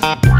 Bye.